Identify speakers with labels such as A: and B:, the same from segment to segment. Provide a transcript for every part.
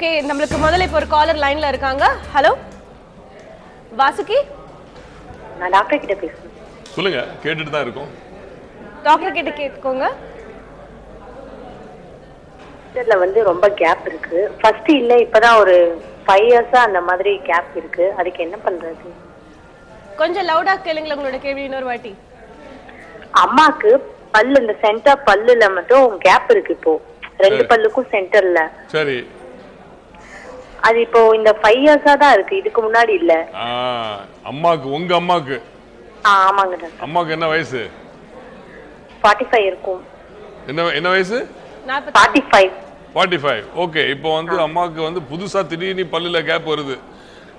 A: Okay நம்மளுக்கு முதல்ல இப்போ ஒரு காலர் லைன்ல இருக்காங்க. ஹலோ வாசுகி?
B: நான் டாக்டர் கிட்ட பேசுறேன்
C: சொல்லுங்க கேட்டுட்டு தான் இருக்கோம்.
A: டாக்டர் கிட்ட கேட்டுக்கோங்க.
B: இதுல வந்து ரொம்ப கேப் இருக்கு. ஃபர்ஸ்ட் இல்ல இப்பதான் ஒரு ஃபைவ் இயர்ஸா அந்த மாதிரி கேப் இருக்கு. அதுக்கு என்ன பண்றது?
A: கொஞ்சம் லவுடா கேளுங்களேன் உங்களோட கேள்வி இன்னொரு வாட்டி.
B: அம்மாக்கு பல்லு இந்த சென்டர் பல்லுல மட்டும் கேப் இருக்கு இப்போ. ரெண்டு பல்லுக்கும் சென்டர்ல
C: சரி.
B: அது இப்போ இந்த ஃபைவ் இயர்ஸா தான் இருக்கு. இதுக்கு முன்னாடி இல்ல.
C: ஆ, அம்மாக்கு உங்க அம்மாக்கு.
B: ஆமாங்க டாக்டர்.
C: அம்மாக்கு என்ன வயசு?
B: ஃபார்ட்டி ஃபைவ் இருக்கும்.
C: என்ன என்ன வயசு?
A: நாற்பத்தி
B: forty five
C: forty five okay இப்போ வந்து அம்மாவுக்கு வந்து புதுசா திடீர்னு பல்லுல கேப் வருது.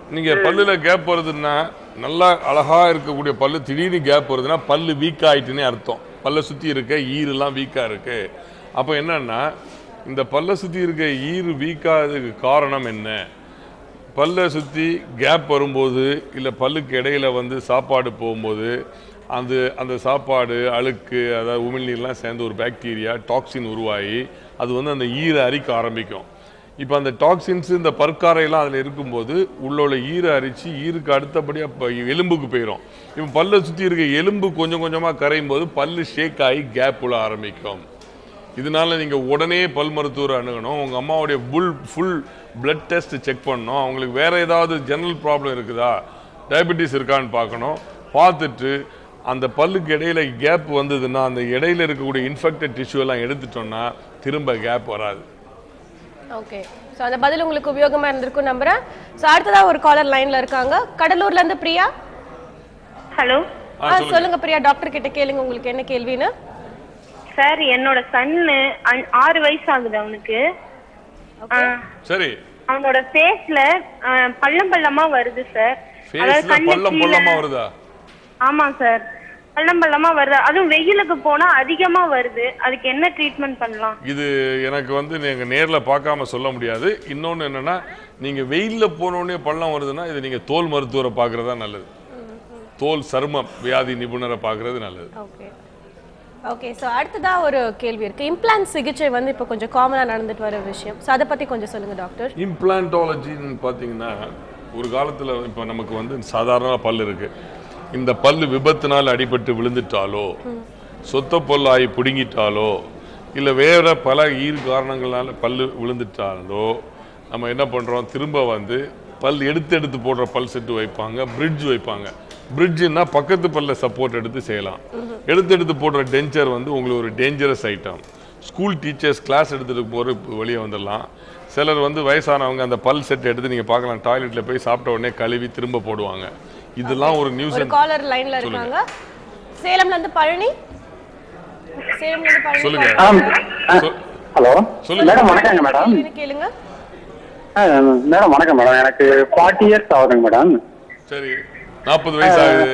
C: நீங்க பல்லுல கேப் வருதுன்னா நல்லா அழகா இருக்கக்கூடிய பல்லு திடீர்னு கேப் வருதுன்னா பல்லு வீக் ஆயிட்டுன்னு அர்த்தம். பல்லை சுத்தி இருக்க ஈரெல்லாம் வீக்கா இருக்கு. அப்போ என்னன்னா இந்த பல்லை சுத்தி இருக்க ஈறு வீக்காததுக்கு காரணம் என்ன? பல்லை சுற்றி கேப் வரும்போது இல்லை பல்லுக்கு இடையில வந்து சாப்பாடு போகும்போது அந்த அந்த சாப்பாடு அழுக்கு அதாவது உமிழ்நீர்லாம் சேர்ந்து ஒரு பாக்டீரியா டாக்ஸின் உருவாகி அது வந்து அந்த ஈரை அரிக்க ஆரம்பிக்கும். இப்போ அந்த டாக்ஸின்ஸ் இந்த பற்காரையெல்லாம் அதில் இருக்கும்போது உள்ள உள்ள ஈரை அரிச்சு ஈருக்கு அடுத்தபடியாக இப்போ எலும்புக்கு போயிடும் இப்போ பல்லை சுற்றி இருக்க எலும்பு கொஞ்சம் கொஞ்சமாக கரையும் போது பல்லு ஷேக் ஆகி கேப் உள்ள ஆரம்பிக்கும். இதனால நீங்க உடனே பல் மருத்துவர் அணுகணும். உங்க அம்மாவுடைய full full blood test check பண்ணணும். அவங்களுக்கு வேற ஏதாவது ஜெனரல் ப்ராப்ளம் இருக்குதா? டயபெட்டிஸ் இருக்கான்னு பார்க்கணும். பார்த்துட்டு அந்த பல்லுக்கு இடையில கேப் வந்ததுன்னா அந்த இடையில இருக்கக்கூடிய இன்ஃபெக்டட் டிஷ்யூ எல்லாம் எடுத்துட்டோம்னா திரும்ப கேப் வராது.
A: ஓகே ஸோ அந்த பதில் உங்களுக்கு உபயோகமா இருந்திருக்கும் நம்புறேன். ஸோ அடுத்ததா ஒரு காலர் லைன்ல இருக்காங்க. கடலூர்ல இருந்து பிரியா?
D: ஹலோ
A: சொல்லுங்க. பிரியா. டாக்டர் கிட்ட கேளுங்க உங்களுக்கு என்ன கேள்வின்னு.
D: சார் என்னோட சன்னு ஆறு வயசு ஆகுது அவனுக்கு
C: சரி.
D: அவனோட ஃபேஸ்ல பள்ளம் பள்ளமா வருது சார்
C: ஃபேஸ்ல பள்ளம் பள்ளமா வருதா?
D: ஆமா சார் பள்ளம் பள்ளமா வருது. அதுவும் வெயிலுக்கு போனா அதிகமா வருது. அதுக்கு என்ன ட்ரீட்மெண்ட் பண்ணலாம்?
C: இது எனக்கு வந்து நீங்க நேர்ல பார்க்காம சொல்ல முடியாது. இன்னொன்னு என்னன்னா நீங்க வெயில்ல போனோடனே பள்ளம் வருதுன்னா இது நீங்க தோல் மருத்துவரை பார்க்கறதா நல்லது. தோல் சருமம் வியாதி நிபுணரை பார்க்கறது நல்லது.
A: ஓகே ஸோ அடுத்ததாக ஒரு கேள்வி இருக்குது இம்ப்ளான்ட் சிகிச்சை வந்து இப்போ கொஞ்சம் காமனாக நடந்துட்டு வர விஷயம். ஸோ அதை பற்றி கொஞ்சம் சொல்லுங்கள் டாக்டர்
C: இம்ப்ளான்டாலஜின்னு பார்த்தீங்கன்னா ஒரு காலத்தில் இப்போ நமக்கு வந்து சாதாரண பல் இருக்குது இந்த பல் விபத்தினால் அடிபட்டு விழுந்துட்டாலோ சொத்த பல்லாகி பிடுங்கிட்டாலோ இல்லை வேற பல ஈர் காரணங்களால் பல் விழுந்துட்டாலோ நம்ம என்ன பண்ணுறோம் திரும்ப வந்து பல் எடுத்து எடுத்து போடுற பல் செட்டு வைப்பாங்க பிரிட்ஜ் வைப்பாங்க. பிரிட்ஜுன்னா பக்கத்து பல்ல சப்போர்ட் எடுத்து செய்யலாம். எடுத்து எடுத்து போடுற டென்ச்சர் வந்து உங்களுக்கு ஒரு dangerous item school teachers class எடுத்துட்டு போகிற வெளியே வந்துடலாம். சிலர் வந்து வயசானவங்க அந்த பல் செட் எடுத்து நீங்கள் பார்க்கலாம் டாய்லெட்டில் போய் சாப்பிட்ட உடனே கழுவி திரும்ப போடுவாங்க. இதெல்லாம் ஒரு நியூஸ்
A: காலர் லைன்ல இருக்காங்க. சேலம்ல இருந்து பழனி. சேலம்ல இருந்து பழனி
C: சொல்லுங்க.
E: ஹலோ.
C: சொல்லுங்க.
E: மேடம் வணக்கங்க மேடம்.
A: கேளுங்க.
E: மேடம் வணக்கம் மேடம். எனக்கு ஃபார்ட்டி இயர்ஸ் ஆகுதுங்க மேடம்.
C: சரி. நாற்பது வயசு ஆகுது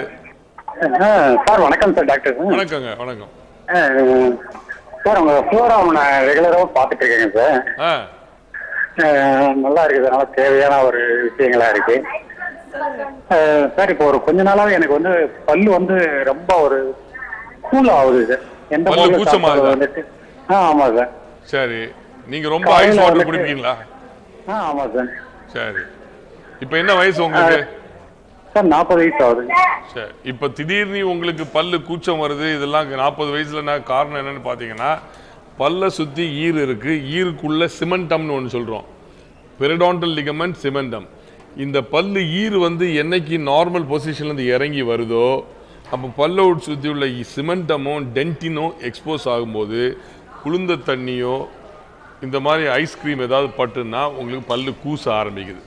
E: சார் வணக்கம் சார் டாக்டர். சார்
C: வணக்கங்க வணக்கம்.
E: சார் உங்க நான் ரெகுலராக பார்த்துட்டு இருக்கேங்க சார். நல்லா இருக்குது நல்லா தேவையான ஒரு விஷயங்களா இருக்கு. சார் இப்போ ஒரு கொஞ்ச நாளாவே எனக்கு வந்து பல்லு வந்து ரொம்ப ஒரு கூல் ஆகுது சார். எந்த? வந்துட்டு. ஆ ஆமாம் சார்.
C: சரி நீங்கள் ரொம்ப ஐஸ் வாட்டர் குடிப்பீங்களா?
E: ஆ ஆமாம் சார்.
C: சரி. இப்போ என்ன வயசு உங்களுக்கு?
E: சார் நாற்பது வயசு ஆகுது.
C: சரி இப்போ திடீர்னு உங்களுக்கு பல்லு கூச்சம் வருது இதெல்லாம் நாற்பது வயசுல நான் காரணம் என்னன்னு பார்த்தீங்கன்னா பல்லை சுற்றி ஈர் இருக்கு ஈருக்குள்ள சிமெண்டம்னு ஒன்று சொல்கிறோம் பெரிடான்டல் லிகமெண்ட் சிமெண்டம். இந்த பல்லு ஈர் வந்து என்னைக்கு நார்மல் பொசிஷன்லேருந்து இறங்கி வருதோ அப்போ பல்லை சுற்றி உள்ள சிமெண்டமோ டென்டினும் எக்ஸ்போஸ் ஆகும்போது குளிர்ந்த தண்ணியோ இந்த மாதிரி ஐஸ்கிரீம் ஏதாவது பட்டுன்னா உங்களுக்கு பல்லு கூச ஆரம்பிக்குது.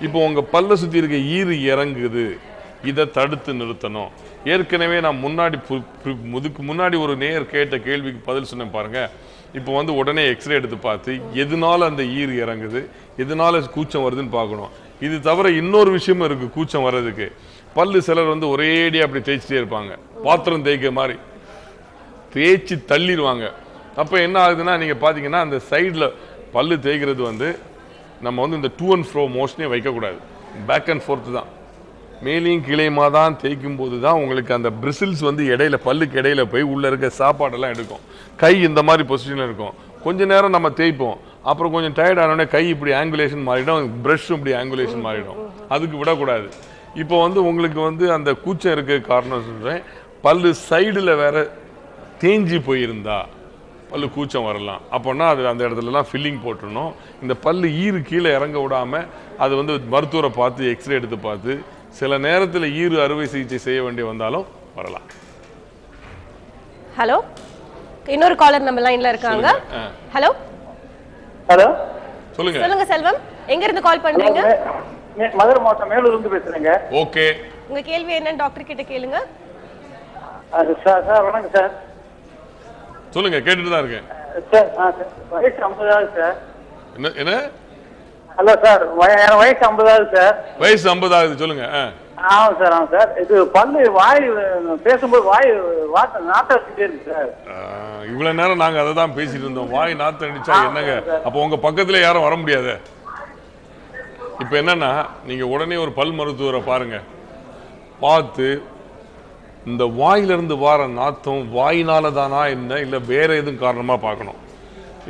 C: இப்போ உங்கள் பல்லை சுற்றி இருக்க ஈறு இறங்குது. இதை தடுத்து நிறுத்தணும். ஏற்கனவே நான் முன்னாடி பு- முதுக்கு முன்னாடி ஒரு நேர் கேட்ட கேள்விக்கு பதில் சொன்னேன் பாருங்கள் இப்போ வந்து உடனே எக்ஸ்ரே எடுத்து பார்த்து எதனால அந்த ஈர் இறங்குது? எதனால கூச்சம் வருதுன்னு பார்க்கணும். இது தவிர இன்னொரு விஷயமும் இருக்குது கூச்சம் வர்றதுக்கு. பல்லு சிலர் வந்து ஒரேடியா அப்படி தேய்ச்சிட்டே இருப்பாங்க. பாத்திரம் தேய்க்க மாதிரி. தேய்ச்சி தள்ளிடுவாங்க. அப்போ என்ன ஆகுதுன்னா நீங்கள் பார்த்தீங்கன்னா அந்த சைடில் பல்லு தேய்க்கிறது வந்து நம்ம வந்து இந்த டூ அண்ட் ஃப்ரோ மோஷனே வைக்கக்கூடாது. பேக் அண்ட் ஃபோர்த்து தான். மேலேயும் கீழேயுமா தான் தேய்க்கும் போது தான் உங்களுக்கு அந்த பிரிசில்ஸ் வந்து இடையில பல்லுக்கு இடையில போய் உள்ளே இருக்க சாப்பாடெல்லாம் எடுக்கும். கை இந்த மாதிரி பொசிஷனில் இருக்கும். கொஞ்ச நேரம் நம்ம தேய்ப்போம். அப்புறம் கொஞ்சம் டயர்ட் ஆனோடனே கை இப்படி ஆங்குலேஷன் மாறிடும். ப்ரஷ்ஷும் இப்படி ஆங்குலேஷன் மாறிடும். அதுக்கு விடக்கூடாது. இப்போ வந்து உங்களுக்கு வந்து அந்த கூச்சம் இருக்க காரணம் சொல்கிறேன் பல்லு சைடில் வேற தேஞ்சி போயிருந்தா பல்லு கூச்சம் வரலாம். அப்போனா அது அந்த இடத்துலலாம் ஃபில்லிங் போட்டுடணும். இந்த பல்லு ஈறு கீழே இறங்க விடாம அது வந்து மருத்துவரை பார்த்து எக்ஸ்ரே எடுத்து பார்த்து சில நேரத்தில் ஈறு அறுவை சிகிச்சை செய்ய வேண்டி வந்தாலும் வரலாம்.
A: ஹலோ? இன்னொரு காலர் நம்ம லைன்ல இருக்காங்க. ஹலோ?
F: ஹலோ?
C: சொல்லுங்க.
A: சொல்லுங்க செல்வம். எங்க இருந்து கால் பண்றீங்க
F: மதுரை மாவட்டம் மேலூர் இருந்து பேசுறேங்க.
C: ஓகே.
A: உங்க கேள்வி என்னன்னு டாக்டர் கிட்ட கேளுங்க.
F: சார் சார் வணக்கம் சார்.
C: சொல்லுங்க கேட்டுட்டு தான் இருக்கேன்.
F: சார் வயசு ஐம்பதாவது சார்.
C: என்ன என்ன?
F: ஹலோ சார் வயசு ஐம்பதாவது சார்.
C: வயசு ஐம்பது ஆகுது சொல்லுங்க ஆ.
F: ஆமாம் சார் ஆமாம் சார். இது பல்லு வாய் பேசும்போது வாய் வாட்ட நாட்டம் வச்சுட்டே இருக்கு சார்.
C: ஆ, இவ்வளவு நேரம் நாங்க அதை தான் பேசிட்டு இருந்தோம். வாய் நாத்து அடிச்சா என்னங்க? அப்போ உங்க பக்கத்துல யாரும் வர முடியாது? இப்போ என்னன்னா நீங்க உடனே ஒரு பல் மருத்துவரை பாருங்க. பார்த்து இந்த வாயிலிருந்து வார நாத்தம் வாயினால தானா என்ன? இல்லை வேற எதுவும் காரணமாக பார்க்கணும்.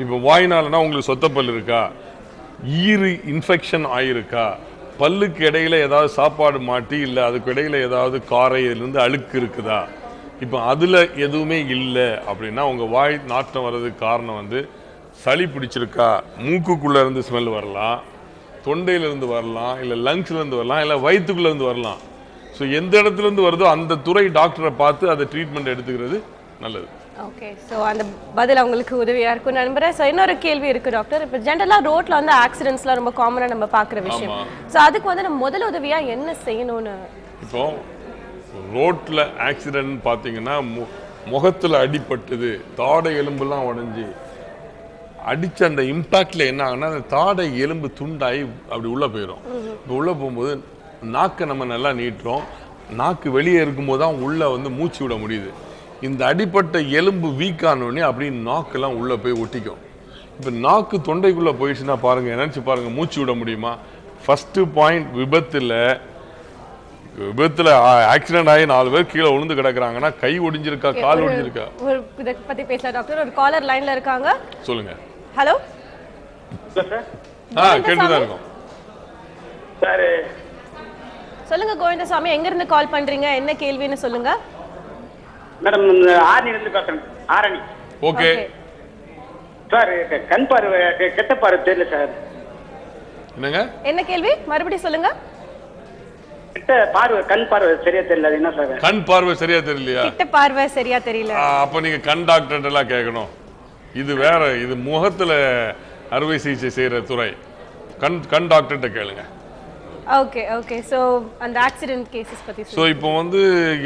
C: இப்போ வாயினாலனா உங்களுக்கு சொத்தப்பல் இருக்கா? ஈறு இன்ஃபெக்ஷன் ஆயிருக்கா? பல்லுக்கு இடையில ஏதாவது சாப்பாடு மாட்டி இல்லை அதுக்கு இடையில ஏதாவது காரையிலிருந்து அழுக்கு இருக்குதா? இப்போ அதில் எதுவுமே இல்லை அப்படின்னா உங்கள் வாய் நாட்டம் வர்றதுக்கு காரணம் வந்து சளி பிடிச்சிருக்கா? மூக்குக்குள்ளேருந்து ஸ்மெல் வரலாம். தொண்டையிலேருந்து வரலாம் இல்லை லங்ஸ்லேருந்து வரலாம் இல்லை வயிற்றுக்குள்ளேருந்து வரலாம். ஸோ எந்த இடத்துல இருந்து வருதோ அந்த துறை டாக்டரை பார்த்து அதை ட்ரீட்மெண்ட் எடுத்துக்கிறது நல்லது.
A: ஓகே ஸோ அந்த பதில் அவங்களுக்கு உதவியா இருக்கும் நம்புறேன் ஸோ இன்னொரு கேள்வி இருக்கு டாக்டர் இப்போ ஜென்ரலாக ரோட்ல வந்து ஆக்சிடென்ட்ஸ்லாம் ரொம்ப காமனாக நம்ம பார்க்குற விஷயம். ஸோ அதுக்கு வந்து நம்ம முதல் உதவியா என்ன செய்யணும்னு?
C: இப்போ ரோட்ல ஆக்சிடென்ட் பார்த்தீங்கன்னா மு முகத்தில் அடிபட்டது தாடை எலும்புலாம் உடைஞ்சி அடிச்ச அந்த இம்பாக்ட்ல என்ன ஆகுனா அந்த தாடை எலும்பு துண்டாகி அப்படி உள்ள போயிடும் இப்போ உள்ள போகும்போது நாக்கை நம்ம நல்லா நீட்டுறோம். நாக்கு வெளியே இருக்கும்போது தான் உள்ள வந்து மூச்சு விட முடியுது. இந்த அடிப்பட்ட எலும்பு வீக் ஆனோடனே அப்படியே நாக்கெல்லாம் உள்ள போய் ஒட்டிக்கும். இப்போ நாக்கு தொண்டைக்குள்ள போயிடுச்சுன்னா பாருங்க நினைச்சு பாருங்க மூச்சு விட முடியுமா? ஃபர்ஸ்ட் பாயிண்ட் விபத்துல விபத்துல ஆக்சிடென்ட் ஆகி நாலு பேர் கீழே விழுந்து கிடக்குறாங்கன்னா கை ஒடிஞ்சிருக்கா கால் ஒடிஞ்சிருக்கா?
A: ஒரு இதை பத்தி பேசலாம் டாக்டர். ஒரு காலர் லைன்ல இருக்காங்க.
C: சொல்லுங்க.
A: ஹலோ?
F: சார்.
C: ஆ கேட்டுதான் இருக்கோம்.
F: சார்
A: சொல்லுங்க கோவிந்தசாமி எங்க இருந்து கால் பண்றீங்க? என்ன கேள்வின்னு சொல்லுங்க.
F: மேடம் ஆரணிலிருந்து பேசுறேன். ஆரணி.
C: ஓகே.
F: சார் கண் பார்வை கெட்ட பார்வை தெரியல சார்
C: என்னங்க?
A: என்ன கேள்வி? மறுபடியும் சொல்லுங்க.
F: கிட்ட பார்வை கண் பார்வை சரியா தெரியல என்ன சார்
C: கண் பார்வை சரியா தெரியலையா?
A: கிட்ட பார்வை சரியா தெரியல.
C: அப்ப நீங்க கண் டாக்டர் எல்லாம் கேட்கணும் இது வேற இது முகத்துல அறுவை சிகிச்சை செய்யற துறை. கண் கண் டாக்டர்கிட்ட கேளுங்க.
A: ஓகே ஓகே சோ அந்த ஆக்சிடென்ட் கேசஸ் பத்தி
C: ஸோ இப்போ வந்து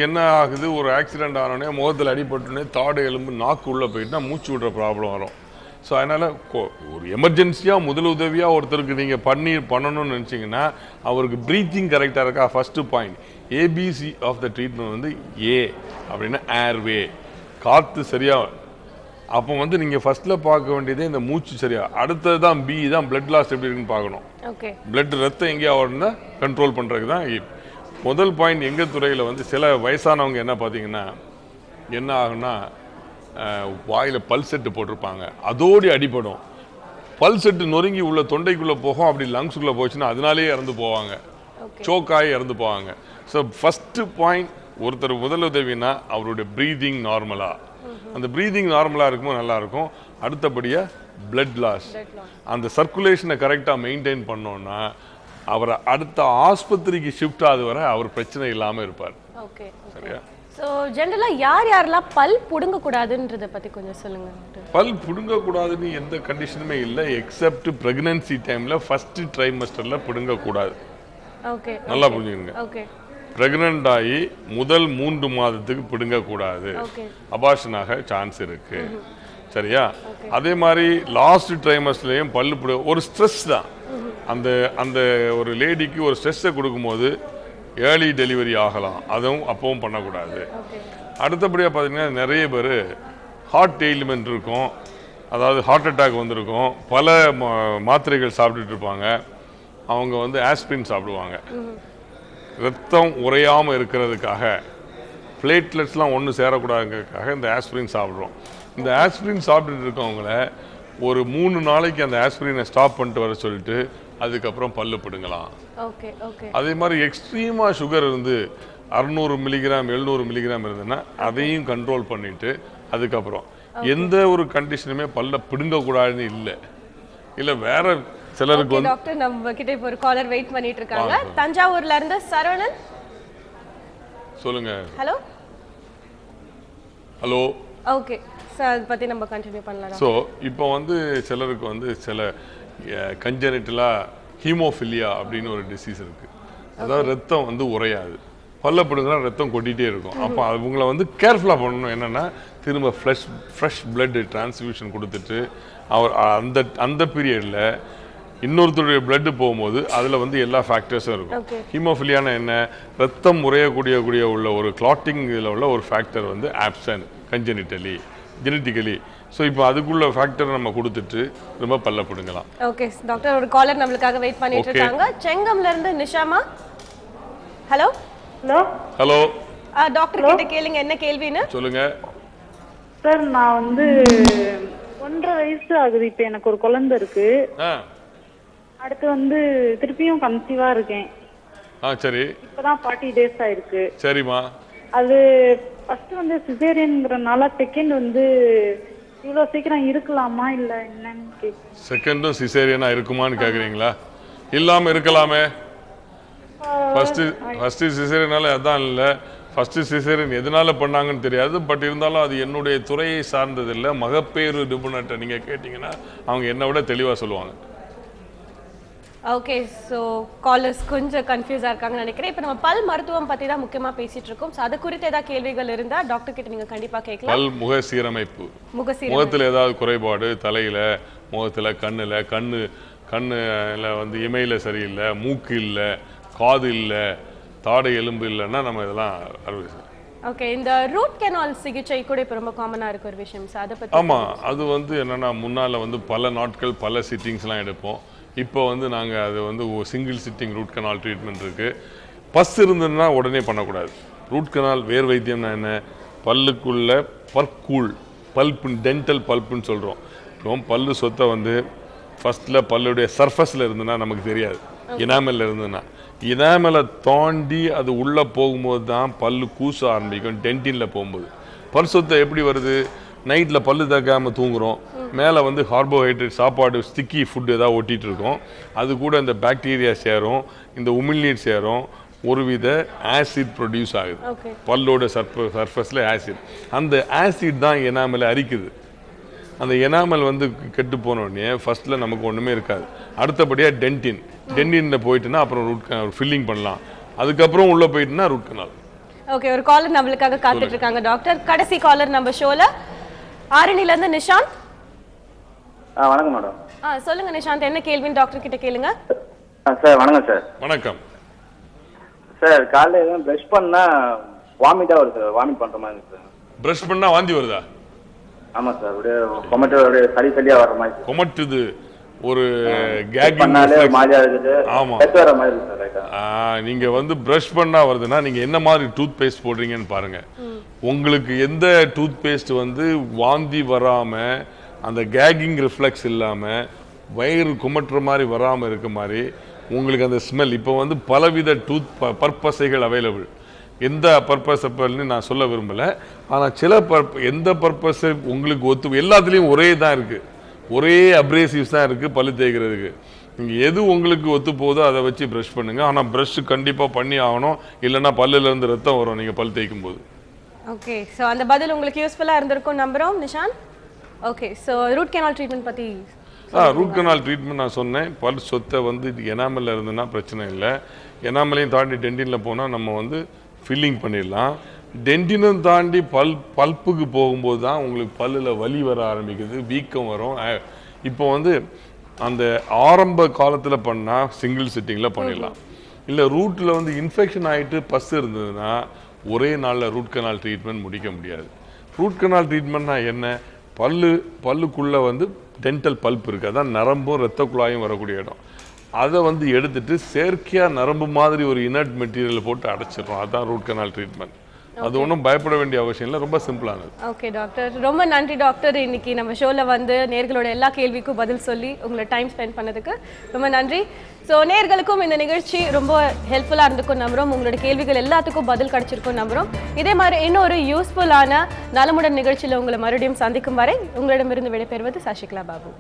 C: என்ன ஆகுது? ஒரு ஆக்சிடென்ட் ஆனோடனே முகத்தில் அடிபட்டோடனே தாடை எலும்பு நாக்கு உள்ளே போயிட்டுனா மூச்சு விடுற ப்ராப்ளம் வரும். ஸோ அதனால் ஒரு எமர்ஜென்சியாக முதல் உதவியாக ஒருத்தருக்கு நீங்கள் பண்ணி பண்ணணும்னு நினச்சிங்கன்னா அவருக்கு ப்ரீத்திங் கரெக்டாக இருக்கா? First point ABC of the treatment வந்து ஏ அப்படின்னா ஏர்வே காற்று சரியாக அப்போ வந்து நீங்கள் ஃபஸ்ட்டில் பார்க்க வேண்டியதே இந்த மூச்சு சரியா. அடுத்தது தான் பி தான் பிளட் லாஸ் எப்படி இருக்குன்னு பார்க்கணும்.
A: ஓகே
C: பிளட் ரத்தம் எங்கேயா ஓடுனா கண்ட்ரோல் பண்ணுறதுக்கு தான் முதல் பாயிண்ட் எங்கள் துறையில் வந்து சில வயசானவங்க என்ன பார்த்தீங்கன்னா என்ன ஆகும்னா வாயில் பல் செட்டு போட்டிருப்பாங்க. அதோடி அடிபடும். பல் செட்டு நொறுங்கி உள்ள தொண்டைக்குள்ளே போகும். அப்படி லங்ஸுக்குள்ளே போச்சுன்னா அதனாலேயே இறந்து போவாங்க. சோக்காகி இறந்து போவாங்க. ஸோ ஃபஸ்ட்டு பாயிண்ட் ஒருத்தர் முதலுதவினா அவருடைய ப்ரீதிங் நார்மலா அந்த ப்ரீதிங் நார்மலாக இருக்கும். அடுத்தபடியாக blood லாஸ் அந்த சர்க்குலேஷனை கரெக்டாக மெயின்டைன் பண்ணோன்னா அவரை அடுத்த ஆஸ்பத்திரிக்கு ஷிஃப்ட் ஆகுது வரை அவர் பிரச்சனை இல்லாமல் இருப்பார்.
A: ஓகே
C: சரியா?
A: சோ ஜென்ரலா யார் யாரெல்லாம் பல் புடுங்க கூடாதுன்றத பத்தி கொஞ்சம் சொல்லுங்க டாக்டர்
C: பல் பிடுங்கக்கூடாதுன்னு எந்த கண்டிஷனுமே இல்லை எக்ஸப்ட் ப்ரெக்னன்சி டைமில் ஃபஸ்ட்டு ட்ரைமஸ்டரில் பிடுங்கக்கூடாது.
A: ஓகே
C: நல்லா புரிஞ்சுக்கங்க.
A: ஓகே
C: பிரெக்னென்ட் ஆகி முதல் மூன்று மாதத்துக்கு பிடுங்கக்கூடாது. அபாஷனாக சான்ஸ் இருக்கு. சரியா? அதே மாதிரி லாஸ்ட் ட்ரைமஸ்லேயும் பல்லு பிடி ஒரு ஸ்ட்ரெஸ் தான். அந்த அந்த ஒரு லேடிக்கு ஒரு ஸ்ட்ரெஸ்ஸை கொடுக்கும்போது ஏர்லி டெலிவரி ஆகலாம். அதுவும் அப்பவும் பண்ணக்கூடாது. அடுத்தபடியாக பார்த்தீங்கன்னா நிறைய பேர் ஹார்ட் எயில்மெண்ட் இருக்கும். அதாவது ஹார்ட் அட்டாக் வந்திருக்கும். பல மா- மாத்திரைகள் சாப்பிட்டுட்டு இருப்பாங்க. அவங்க வந்து ஆஸ்பிரின் சாப்பிடுவாங்க. ரத்தம் உறையாமல் இருக்கிறதுக்காக பிளேட்லெட்ஸ்லாம் ஒன்று சேரக்கூடாதுங்கிறதுக்காக இந்த ஆஸ்பிரின் சாப்பிட்றோம். இந்த ஆஸ்பிரின் சாப்பிட்டுட்டு இருக்கவங்கள ஒரு மூணு நாளைக்கு அந்த ஆஸ்பிரினை ஸ்டாப் பண்ணிட்டு வர சொல்லிட்டு அதுக்கப்புறம் பல்லு பிடுங்கலாம். அதே மாதிரி எக்ஸ்ட்ரீமாக சுகர் இருந்து அறுநூறு மில்லிகிராம் எழுநூறு மில்லிகிராம் இருந்ததுன்னா அதையும் கண்ட்ரோல் பண்ணிட்டு அதுக்கப்புறம் எந்த ஒரு கண்டிஷனுமே பல்ல பிடுங்கக்கூடாதுன்னு இல்லை. இல்லை வேற சிலருக்கு வந்து
A: டாக்டர் நம்ம கிட்ட இப்போ ஒரு காலர் வெயிட் பண்ணிட்டு இருக்காங்க. தஞ்சாவூர்ல இருந்து சரவணன்.
C: சொல்லுங்க.
A: ஹலோ
C: ஹலோ
A: ஓகே சார் அதை பத்தி நம்ம கண்டினியூ பண்ணலாம்
C: ஸோ இப்போ வந்து சிலருக்கு வந்து சில கஞ்சனிட்டலாக ஹீமோஃபிலியா அப்படின்னு ஒரு டிசீஸ் இருக்கு. அதாவது ரத்தம் வந்து உறையாது. பல்ல பிடுங்கினா ரத்தம் கொட்டிகிட்டே இருக்கும். அப்போ அவங்கள வந்து கேர்ஃபுல்லாக பண்ணணும். என்னன்னா திரும்ப ஃப்ரெஷ் ஃப்ரெஷ் பிளட் டிரான்ஸ்ஃபியூஷன் கொடுத்துட்டு அவர் அந்த அந்த பீரியடில் இன்னொருத்தருடைய பிளட் போகும்போது அதில் வந்து எல்லா ஃபேக்டர்ஸும் இருக்கும். ஹீமோஃபிலியான என்ன? ரத்தம் உறையக்கூடிய கூடிய உள்ள ஒரு கிளாட்டிங் இதில் உள்ள ஒரு ஃபேக்டர் வந்து ஆப்சன் கஞ்சனிட்டலி ஜெனட்டிக்கலி ஸோ இப்போ அதுக்குள்ள ஃபேக்டர் நம்ம கொடுத்துட்டு ரொம்ப பல்ல பிடுங்கலாம்.
A: ஓகே டாக்டர் ஒரு காலர் நம்மளுக்காக வெயிட் பண்ணிட்டு. இருக்காங்க. செங்கம்ல இருந்து நிஷாமா ஹலோ
D: ஹலோ
C: ஹலோ
A: டாக்டர் கிட்ட கேளுங்க என்ன கேள்வின்னு?
C: சொல்லுங்க.
G: சார் நான் வந்து ஒன்றரை வயசு ஆகுது. இப்போ எனக்கு ஒரு குழந்தை இருக்கு.
C: ஆ.
G: அடுத்து வந்து திருப்பியும் கன்சீவா இருக்கேன்.
C: ஆ சரி.
G: இப்பதான் ஃபார்ட்டி டேஸ் ஆயிருக்கு.
C: சரிம்மா.
G: அது ஃபர்ஸ்ட் வந்து சிசேரியன்ங்கிறனால செகண்ட் வந்து இவ்வளோ சீக்கிரம் இருக்கலாமா இல்ல என்னன்னு
C: செகண்டும் சிசேரியனா இருக்குமான்னு கேட்குறீங்களா இல்லாமல் இருக்கலாமே. ஃபஸ்ட்டு ஃபஸ்ட்டு சிசேரியனால அதான் இல்லை. ஃபஸ்ட்டு சிசேரியன் எதனால பண்ணாங்கன்னு தெரியாது. பட் இருந்தாலும் அது என்னுடைய துறையை சார்ந்தது இல்லை மகப்பேறு நிபுணர்கிட்ட நீங்கள் கேட்டிங்கன்னா அவங்க என்னை விட தெளிவாக சொல்லுவாங்க.
A: ஓகே ஸோ காலர்ஸ் கொஞ்சம் கன்ஃபியூஸாக இருக்காங்கன்னு நினைக்கிறேன். இப்போ நம்ம பல் மருத்துவம் பற்றி தான் முக்கியமாக பேசிட்டு இருக்கோம் ஸோ அது குறித்து ஏதாவது கேள்விகள் இருந்தால் டாக்டர் கிட்ட நீங்கள் கண்டிப்பாக கேட்கலாம்.
C: பல் முக சீரமைப்பு
A: முகசீரம்
C: முகத்தில் ஏதாவது குறைபாடு தலையில் முகத்தில் கண்ணில் கண்ணு கண்ணுல வந்து இமையில் சரியில்லை மூக்கு இல்லை காது இல்லை தாடை எலும்பு இல்லைன்னா நம்ம இதெல்லாம் அறுவை.
A: ஓகே இந்த ரூட் கெனால் சிகிச்சை கூட இப்போ ரொம்ப காமனாக இருக்க ஒரு விஷயம். ஸோ அதை பற்றி
C: ஆமாம் அது வந்து என்னன்னா முன்னால் வந்து பல நாட்கள் பல சிட்டிங்ஸ்லாம் எடுப்போம். இப்போ வந்து நாங்கள் அது வந்து single sitting root canal treatment இருக்குது பஸ் இருந்ததுன்னா உடனே பண்ணக்கூடாது. ரூட் கனால் வேர் வைத்தியம்னா என்ன? பல்லுக்குள்ள பற்கூழ் பல்ப்பு டென்டல் பல்ப்புன்னு சொல்கிறோம் இப்போ பல்லு சொத்தை வந்து ஃபஸ்ட்டில் பல்லுடைய சர்ஃபஸில் இருந்ததுன்னா நமக்கு தெரியாது. இனாமலில் இருந்ததுன்னா. இனாமலை தாண்டி அது உள்ளே போகும்போது தான் பல்லு கூச ஆரம்பிக்கும் டென்டினில் போகும்போது. பல் சொத்தை எப்படி வருது? நைட்டில் பல்லு தேக்காமல் தூங்குறோம். மேலே வந்து கார்போஹைட்ரேட் சாப்பாடு ஸ்டிக்கி ஃபுட் ஏதாவது ஒட்டிட்டு இருக்கோம் அது கூட இந்த பாக்டீரியா சேரும் இந்த உமிழ்நீர் சேரும். ஒருவித ஆசிட் ப்ரொடியூஸ் ஆகுது. பல்லோட சர்ஃப சர்ஃபஸில் ஆசிட் அந்த ஆசிட் தான் எனாமலை அரிக்குது. அந்த எனாமல் வந்து கெட்டு போன உடனே ஃபர்ஸ்ட்டில் நமக்கு ஒன்றுமே இருக்காது. அடுத்தபடியாக டென்டின் டென்டினில் போயிட்டுனா அப்புறம் ரூட் ஃபில்லிங் பண்ணலாம். அதுக்கப்புறம் உள்ளே போயிட்டுனா ரூட் கனால்
A: ஓகே ஒரு காலர் நம்மளுக்காக காத்துட்டு இருக்காங்க டாக்டர் கடைசி காலர் நம்ம ஷோல ஆரணில இருந்து நிஷாந்த்.
F: வணக்கம் மேடம்.
A: ஆ சொல்லுங்க நிஷாந்த் என்ன கேள்வின்னு டாக்டர் கிட்ட கேளுங்க.
F: சார் வணக்கம் சார்.
C: வணக்கம்.
F: சார் காலையில் எதுவும் ப்ரஷ் பண்ணா வாமிட்டாக வருது சார் வாமிட் பண்ணுற மாதிரி இருக்கு சார்.
C: ப்ரஷ் பண்ணால் வாந்தி வருதா?
F: ஆமாம் சார் அப்படியே கொமட்டோ அப்படியே சளி சளியாக வர மாதிரி.
C: கொமட்டுது. ஒரு
F: ஒரு மாதிரியா இருக்குது
C: ஆமா.
F: பெட் வர மாதிரி இருக்கு சார்
C: நீங்கள் வந்து ப்ரஷ் பண்ணா வருதுன்னா நீங்கள் என்ன மாதிரி டூத் பேஸ்ட் போடுறீங்கன்னு பாருங்க. உங்களுக்கு எந்த டூத் பேஸ்ட் வந்து வாந்தி வராமல் அந்த கேகிங் ரிஃப்ளெக்ஸ் இல்லாமல் வயிறு குமட்டுற மாதிரி வராமல் இருக்க மாதிரி உங்களுக்கு அந்த ஸ்மெல் இப்போ வந்து பலவித டூத் பர்பஸைகள் அவைலபிள் எந்த பர்பஸ் அப்பல்னு நான் சொல்ல விரும்பலை. ஆனால் சில பர்ப எந்த பர்பஸ் உங்களுக்கு ஒத்து எல்லாத்துலேயும் ஒரே தான் இருக்குது ஒரே அப்ரேசிவ்ஸ் தான் இருக்குது பல்லு தேய்க்கிறதுக்கு. நீங்கள் எது உங்களுக்கு ஒத்து போதோ அதை வச்சு ப்ரஷ் பண்ணுங்கள் ஆனால் ப்ரஷ் கண்டிப்பாக பண்ணி ஆகணும். இல்லைன்னா பல்லுலேருந்து ரத்தம் வரும் நீங்கள் பல் தேய்க்கும் போது
A: ஓகே ஸோ அந்த பதில் உங்களுக்கு யூஸ்ஃபுல்லாக இருந்திருக்கும் நம்புகிறோம் Nishanth? Okay so root canal treatment பற்றி
C: ஆ ரூட் கனால் ட்ரீட்மெண்ட் நான் சொன்னேன். பல் சொத்தை வந்து எனாமலில் இருந்ததுன்னா பிரச்சனை இல்லை. எனாமலையும் தாண்டி டென்டினில் போனால் நம்ம வந்து ஃபில்லிங் பண்ணிடலாம். டென்டினும் தாண்டி பல் பல்ப்புக்கு போகும்போது தான் உங்களுக்கு பல்லில் வலி வர ஆரம்பிக்குது வீக்கம் வரும். இப்போ வந்து அந்த ஆரம்ப காலத்தில் பண்ணால் சிங்கிள் சிட்டிங்கில் பண்ணிடலாம். இல்லை ரூட்டில் வந்து இன்ஃபெக்ஷன் ஆகிட்டு பஸ் இருந்ததுன்னா ஒரே நாளில் ரூட் கனால் ட்ரீட்மெண்ட் முடிக்க முடியாது. ரூட் கனால் ட்ரீட்மெண்ட்னா என்ன? பல்லு பல்லுக்குள்ளே வந்து டென்டல் பல்ப் இருக்குது அதான் நரம்பும் ரத்த குழாயும் வரக்கூடிய இடம். அதை வந்து எடுத்துட்டு செயற்கையாக நரம்பு மாதிரி ஒரு இனர்ட் மெட்டீரியல் போட்டு அடைச்சிடுறோம். அதுதான் ரூட் கனால் ட்ரீட்மெண்ட் அது ஒன்றும் பயப்பட வேண்டிய அவசியம் இல்லை ரொம்ப சிம்பிளானது.
A: ஓகே டாக்டர் ரொம்ப நன்றி டாக்டர் இன்னைக்கு நம்ம ஷோல வந்து நேர்களோட எல்லா கேள்விக்கும் பதில் சொல்லி உங்களோட டைம் ஸ்பெண்ட் பண்ணதுக்கு ரொம்ப நன்றி. ஸோ நேர்களுக்கும் இந்த நிகழ்ச்சி ரொம்ப ஹெல்ப்ஃபுல்லாக இருந்திருக்கும் நம்புறோம். உங்களோட கேள்விகள் எல்லாத்துக்கும் பதில் கிடைச்சிருக்கும் நம்புறோம். இதே மாதிரி இன்னொரு யூஸ்ஃபுல்லான நலமுடன் நிகழ்ச்சியில் உங்களை மறுபடியும் சந்திக்கும் வரை உங்களிடமிருந்து விடைபெறுவது சசிகலா பாபு.